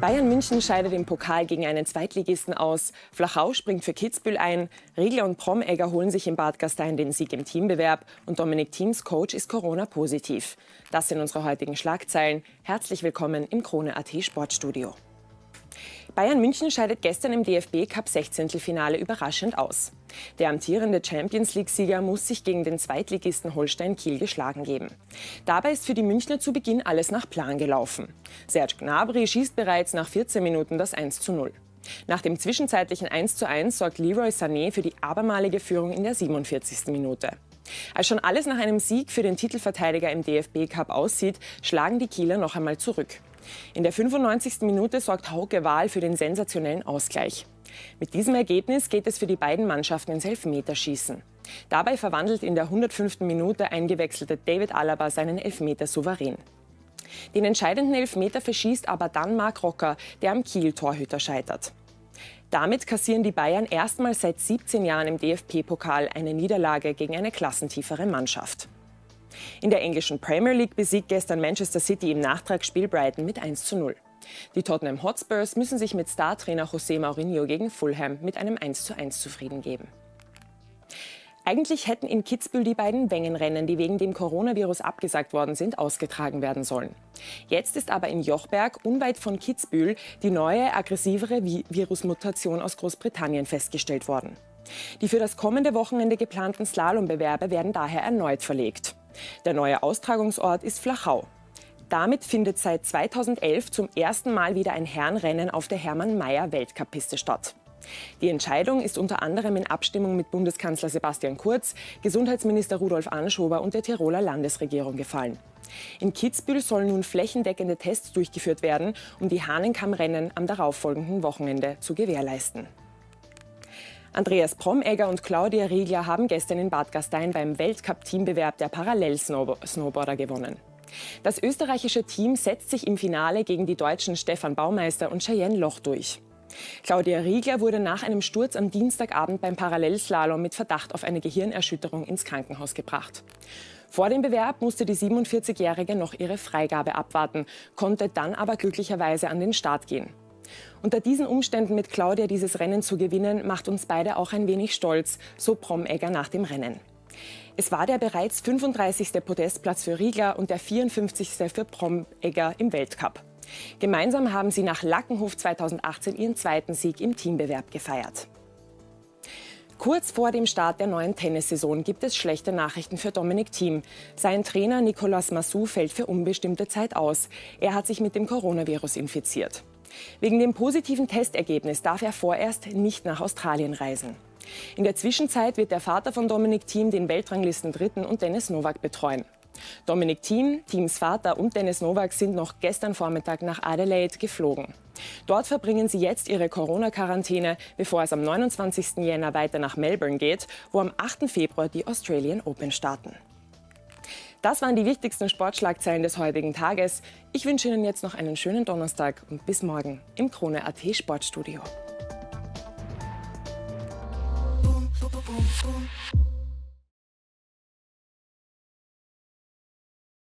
Bayern München scheidet im Pokal gegen einen Zweitligisten aus. Flachau springt für Kitzbühel ein. Riegler und Promegger holen sich im Bad Gastein den Sieg im Teambewerb. Und Dominik Thiems Coach ist Corona-positiv. Das sind unsere heutigen Schlagzeilen. Herzlich willkommen im Krone.at Sportstudio. Bayern München scheidet gestern im DFB Cup 16. Finale überraschend aus. Der amtierende Champions League-Sieger muss sich gegen den Zweitligisten Holstein Kiel geschlagen geben. Dabei ist für die Münchner zu Beginn alles nach Plan gelaufen. Serge Gnabry schießt bereits nach 14 Minuten das 1 zu 0. Nach dem zwischenzeitlichen 1 zu 1 sorgt Leroy Sané für die abermalige Führung in der 47. Minute. Als schon alles nach einem Sieg für den Titelverteidiger im DFB Cup aussieht, schlagen die Kieler noch einmal zurück. In der 95. Minute sorgt Hauke Wahl für den sensationellen Ausgleich. Mit diesem Ergebnis geht es für die beiden Mannschaften ins Elfmeterschießen. Dabei verwandelt in der 105. Minute eingewechselte David Alaba seinen Elfmeter souverän. Den entscheidenden Elfmeter verschießt aber dann Marc Rocker, der am Kiel-Torhüter scheitert. Damit kassieren die Bayern erstmals seit 17 Jahren im DFB-Pokal eine Niederlage gegen eine klassentiefere Mannschaft. In der englischen Premier League besiegt gestern Manchester City im Nachtragsspiel Brighton mit 1 zu 0. Die Tottenham Hotspurs müssen sich mit Startrainer José Mourinho gegen Fulham mit einem 1 zu 1 zufrieden geben. Eigentlich hätten in Kitzbühel die beiden Wengenrennen, die wegen dem Coronavirus abgesagt worden sind, ausgetragen werden sollen. Jetzt ist aber in Jochberg, unweit von Kitzbühel, die neue, aggressivere Virusmutation aus Großbritannien festgestellt worden. Die für das kommende Wochenende geplanten Slalombewerbe werden daher erneut verlegt. Der neue Austragungsort ist Flachau. Damit findet seit 2011 zum ersten Mal wieder ein Herrenrennen auf der Hermann-Mayer-Weltcup-Piste statt. Die Entscheidung ist unter anderem in Abstimmung mit Bundeskanzler Sebastian Kurz, Gesundheitsminister Rudolf Anschober und der Tiroler Landesregierung gefallen. In Kitzbühel sollen nun flächendeckende Tests durchgeführt werden, um die Hahnenkammrennen am darauffolgenden Wochenende zu gewährleisten. Andreas Promegger und Claudia Riegler haben gestern in Bad Gastein beim Weltcup-Teambewerb der Parallelsnowboarder gewonnen. Das österreichische Team setzt sich im Finale gegen die deutschen Stefan Baumeister und Cheyenne Loch durch. Claudia Riegler wurde nach einem Sturz am Dienstagabend beim Parallelslalom mit Verdacht auf eine Gehirnerschütterung ins Krankenhaus gebracht. Vor dem Bewerb musste die 47-Jährige noch ihre Freigabe abwarten, konnte dann aber glücklicherweise an den Start gehen. Unter diesen Umständen mit Claudia dieses Rennen zu gewinnen, macht uns beide auch ein wenig stolz, so Promegger nach dem Rennen. Es war der bereits 35. Podestplatz für Riegler und der 54. für Promegger im Weltcup. Gemeinsam haben sie nach Lackenhof 2018 ihren zweiten Sieg im Teambewerb gefeiert. Kurz vor dem Start der neuen Tennissaison gibt es schlechte Nachrichten für Dominik Thiem. Sein Trainer Nicolas Massou fällt für unbestimmte Zeit aus. Er hat sich mit dem Coronavirus infiziert. Wegen dem positiven Testergebnis darf er vorerst nicht nach Australien reisen. In der Zwischenzeit wird der Vater von Dominik Thiem den Weltranglisten Dritten und Dennis Novak betreuen. Dominik Thiem, Thiems Vater und Dennis Novak sind noch gestern Vormittag nach Adelaide geflogen. Dort verbringen sie jetzt ihre Corona-Quarantäne, bevor es am 29. Jänner weiter nach Melbourne geht, wo am 8. Februar die Australian Open starten. Das waren die wichtigsten Sportschlagzeilen des heutigen Tages. Ich wünsche Ihnen jetzt noch einen schönen Donnerstag und bis morgen im Krone.at Sportstudio. Boom, boom, boom,